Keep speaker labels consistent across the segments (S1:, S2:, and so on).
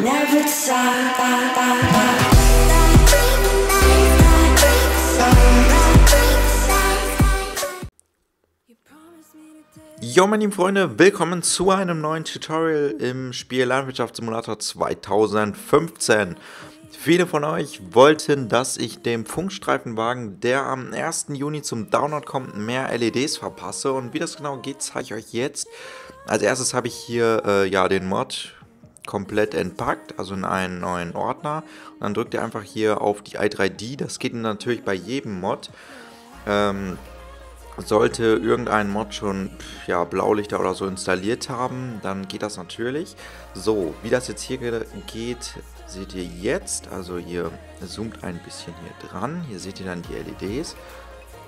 S1: Never
S2: Jo, meine lieben Freunde, willkommen zu einem neuen Tutorial im Spiel Landwirtschaftssimulator 2015. Viele von euch wollten, dass ich dem Funkstreifenwagen, der am 1. Juni zum Download kommt, mehr LEDs verpasse. Und wie das genau geht, zeige ich euch jetzt. Als erstes habe ich hier äh, ja den Mod komplett entpackt, also in einen neuen Ordner. Und dann drückt ihr einfach hier auf die i3D. Das geht natürlich bei jedem Mod. Ähm, sollte irgendein Mod schon ja, Blaulichter oder so installiert haben, dann geht das natürlich. So, wie das jetzt hier geht, seht ihr jetzt. Also ihr zoomt ein bisschen hier dran. Hier seht ihr dann die LEDs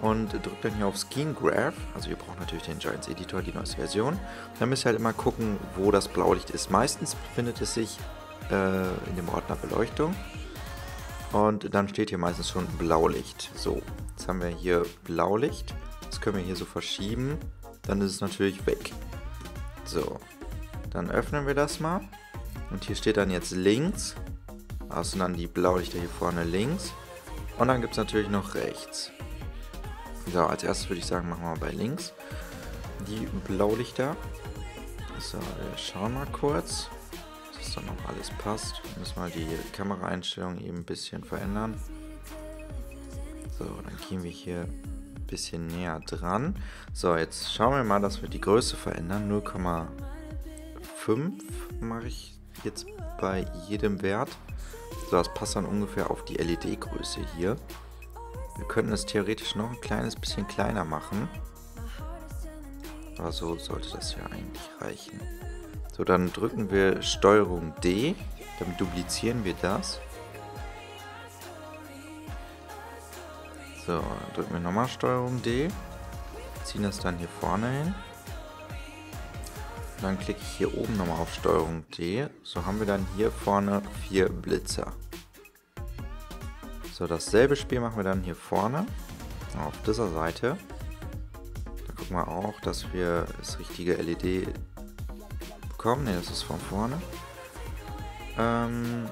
S2: und drückt dann hier auf Skin Graph. Also ihr braucht natürlich den Giants Editor, die neueste Version. Dann müsst ihr halt immer gucken, wo das Blaulicht ist. Meistens befindet es sich äh, in dem Ordner Beleuchtung. Und dann steht hier meistens schon Blaulicht. So, jetzt haben wir hier Blaulicht. Das können wir hier so verschieben. Dann ist es natürlich weg. So, dann öffnen wir das mal. Und hier steht dann jetzt links. Also dann die Blaulichter hier vorne links. Und dann gibt es natürlich noch rechts. So, als erstes würde ich sagen, machen wir bei links die Blaulichter. So, wir schauen mal kurz, dass dann noch alles passt. Wir müssen mal die Kameraeinstellung eben ein bisschen verändern. So, dann gehen wir hier ein bisschen näher dran. So, jetzt schauen wir mal, dass wir die Größe verändern. 0,5 mache ich jetzt bei jedem Wert. So, das passt dann ungefähr auf die LED-Größe hier. Wir könnten es theoretisch noch ein kleines bisschen kleiner machen. Aber so sollte das ja eigentlich reichen. So, dann drücken wir STRG D. Dann duplizieren wir das. So, drücken wir nochmal STRG D. Ziehen das dann hier vorne hin. Dann klicke ich hier oben nochmal auf STRG D. So haben wir dann hier vorne vier Blitzer. So, dasselbe Spiel machen wir dann hier vorne. Auf dieser Seite. Da gucken wir auch, dass wir das richtige LED bekommen. Ne, das ist von vorne. Ähm,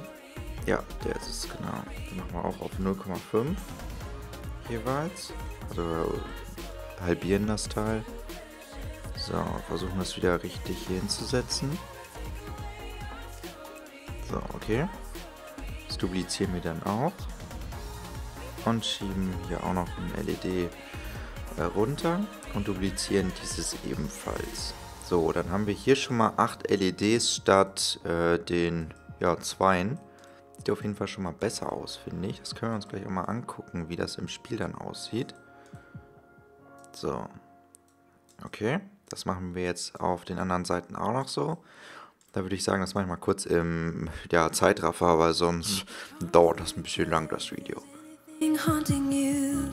S2: ja, der ist es, genau. Den machen wir auch auf 0,5 jeweils. Also halbieren das Teil. So, versuchen das wieder richtig hier hinzusetzen. So, okay. Das duplizieren wir dann auch und schieben hier auch noch ein LED äh, runter und duplizieren dieses ebenfalls. So, dann haben wir hier schon mal 8 LEDs statt äh, den ja, zweien. Sieht auf jeden Fall schon mal besser aus, finde ich. Das können wir uns gleich auch mal angucken, wie das im Spiel dann aussieht. So. Okay, das machen wir jetzt auf den anderen Seiten auch noch so. Da würde ich sagen, das mache ich mal kurz im ja, Zeitraffer, weil sonst dauert das ein bisschen lang, das Video haunting you.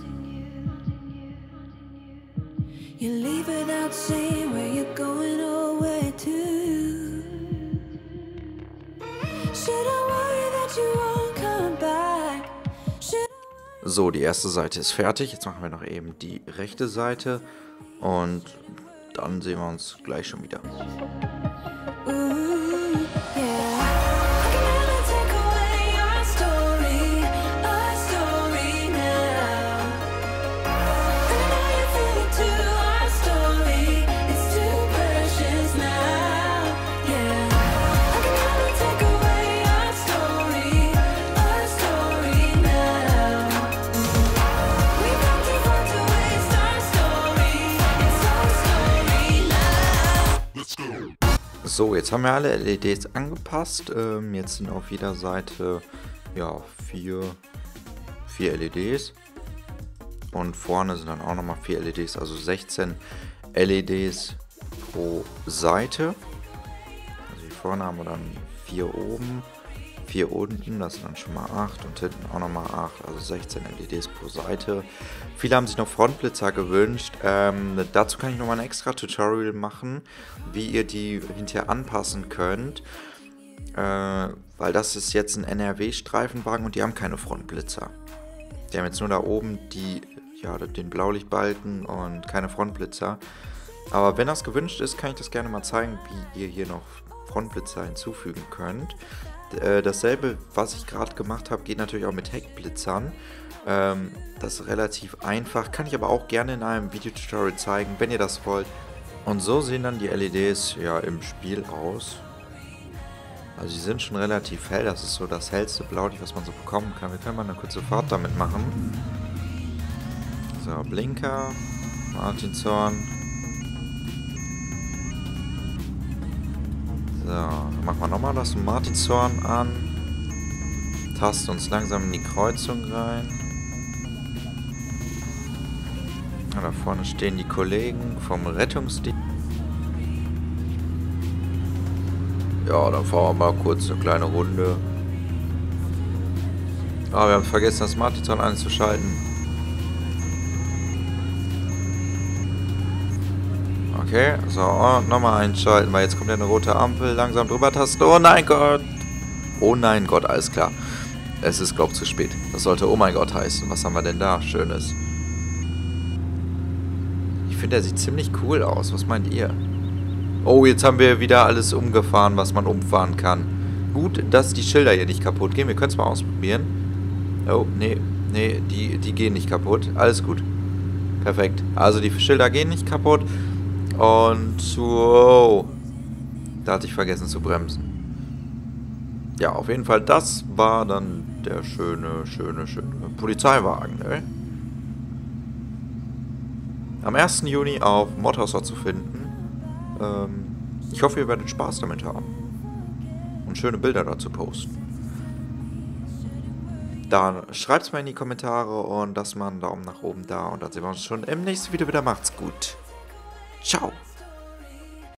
S2: You leave without saying where you're going or where to. Should I worry that you won't come back? So, die erste Seite ist fertig. Jetzt machen wir noch eben die rechte Seite und dann sehen wir uns gleich schon wieder. So, jetzt haben wir alle LEDs angepasst. Ähm, jetzt sind auf jeder Seite ja, vier, vier LEDs. Und vorne sind dann auch nochmal vier LEDs, also 16 LEDs pro Seite. Also hier vorne haben wir dann vier oben, vier unten, das sind dann schon mal 8 und hinten auch nochmal 8, also 16 LEDs pro Seite. Viele haben sich noch Frontblitzer gewünscht. Ähm, dazu kann ich nochmal ein extra Tutorial machen, wie ihr die hinterher anpassen könnt. Äh, weil das ist jetzt ein NRW-Streifenwagen und die haben keine Frontblitzer. Die haben jetzt nur da oben die, ja, den Blaulichtbalken und keine Frontblitzer. Aber wenn das gewünscht ist, kann ich das gerne mal zeigen, wie ihr hier noch Frontblitzer hinzufügen könnt. Äh, dasselbe, was ich gerade gemacht habe, geht natürlich auch mit Heckblitzern. Ähm, das ist relativ einfach, kann ich aber auch gerne in einem Videotutorial zeigen, wenn ihr das wollt. Und so sehen dann die LEDs ja im Spiel aus. Also sie sind schon relativ hell, das ist so das hellste Blaulicht, was man so bekommen kann. Wir können mal eine kurze Fahrt damit machen. So, Blinker, Martinshorn. So, dann machen wir nochmal das Martinshorn an. Tasten uns langsam in die Kreuzung rein. Ja, da vorne stehen die Kollegen vom Rettungsdienst. Ja, dann fahren wir mal kurz eine kleine Runde. Ah, wir haben vergessen, das Martinshorn einzuschalten. Okay, so, nochmal einschalten, weil jetzt kommt ja eine rote Ampel. Langsam drüber tasten. Oh nein Gott! Oh nein Gott, alles klar. Es ist, glaub zu spät. Das sollte Oh mein Gott heißen. Was haben wir denn da? Schönes. Ich finde, der sieht ziemlich cool aus. Was meint ihr? Oh, jetzt haben wir wieder alles umgefahren, was man umfahren kann. Gut, dass die Schilder hier nicht kaputt gehen. Wir können es mal ausprobieren. Oh, nee, nee, die, die gehen nicht kaputt. Alles gut. Perfekt. Also die Schilder gehen nicht kaputt. Und wow, da hatte ich vergessen zu bremsen. Ja, auf jeden Fall, das war dann der schöne, schöne, schöne Polizeiwagen. Ne? Am 1. Juni auf Mordhauser zu finden. Ähm, ich hoffe, ihr werdet Spaß damit haben. Und schöne Bilder dazu posten. Dann schreibt es mal in die Kommentare und lasst mal einen Daumen nach oben da. Und dann sehen wir uns schon im nächsten Video wieder. Macht's gut. Tchau!